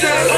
say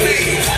Please.